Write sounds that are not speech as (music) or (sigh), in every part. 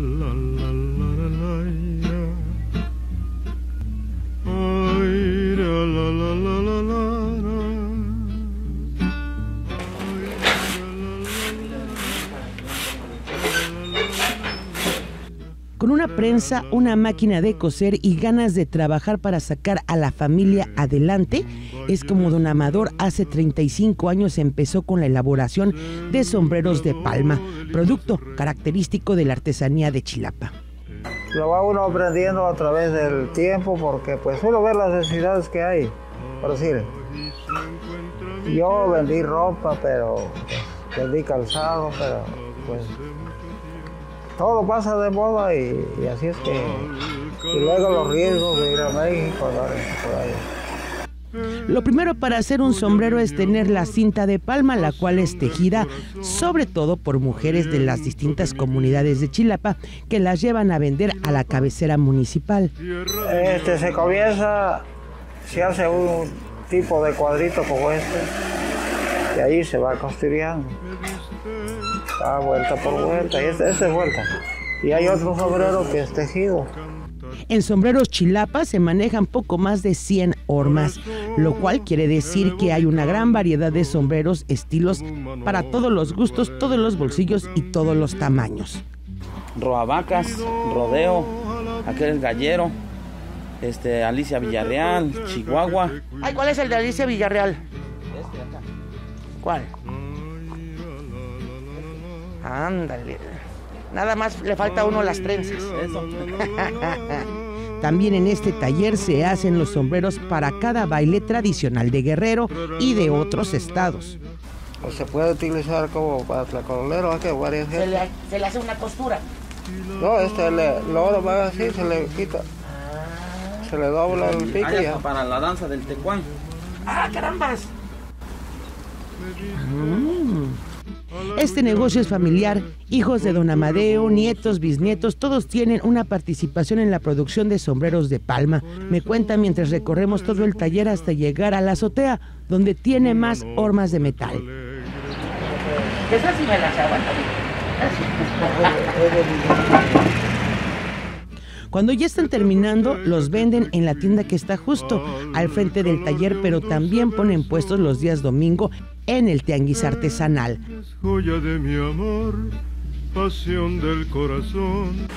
la la Con una prensa, una máquina de coser y ganas de trabajar para sacar a la familia adelante, es como don Amador hace 35 años empezó con la elaboración de sombreros de palma, producto característico de la artesanía de Chilapa. Lo va uno aprendiendo a través del tiempo porque pues suelo ver las necesidades que hay. Por decir, yo vendí ropa, pero pues, vendí calzado, pero pues todo pasa de moda y, así es que... Y luego los riesgos de ir a México, por ahí. Lo primero para hacer un sombrero es tener la cinta de palma, la cual es tejida sobre todo por mujeres de las distintas comunidades de Chilapa que las llevan a vender a la cabecera municipal. Este se comienza, se hace un tipo de cuadrito como este y ahí se va construyendo da vuelta por vuelta, y este, es vuelta. Y hay otro sombrero que es tejido. En sombreros chilapa se manejan poco más de 100 hormas, lo cual quiere decir que hay una gran variedad de sombreros, estilos para todos los gustos, todos los bolsillos y todos los tamaños. Roabacas, rodeo, aquel es gallero, este, Alicia Villarreal, Chihuahua. Ay, ¿cuál es el de Alicia Villarreal? Este acá. ¿Cuál? Ándale. Nada más le falta a uno las trenzas. (laughs) También en este taller se hacen los sombreros para cada baile tradicional de Guerrero y de otros estados. O se puede utilizar como para tlacolero, que varias se le, se le, hace una costura. No, este le, lo va así, se le quita. Se le dobla el pico. Para la danza del tecuán. ¡Ah, carambas! Mm. Este negocio es familiar, hijos de don Amadeo, nietos, bisnietos, todos tienen una participación en la producción de sombreros de palma. Me cuenta mientras recorremos todo el taller hasta llegar a la azotea, donde tiene más hormas de metal. Cuando ya están terminando, los venden en la tienda que está justo al frente del taller, pero también ponen puestos los días domingo en el tianguis artesanal. joya de mi amor, pasión del corazón.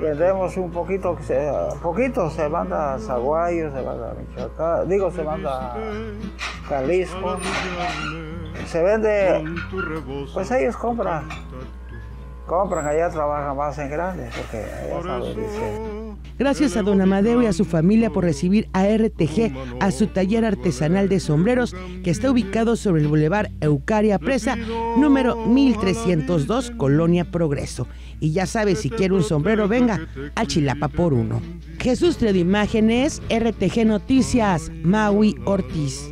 vendemos un poquito, se, poquito se manda a Zaguayo, se manda a Michoacán, digo se manda a Jalisco, se vende, pues ellos compran, compran, allá trabajan más en grande, porque allá saben, Gracias a don Amadeo y a su familia por recibir a RTG a su taller artesanal de sombreros que está ubicado sobre el Boulevard Eucaria Presa, número 1302, Colonia Progreso. Y ya sabe, si quiere un sombrero, venga a Chilapa por uno. Jesús Imágenes, RTG Noticias, Maui Ortiz.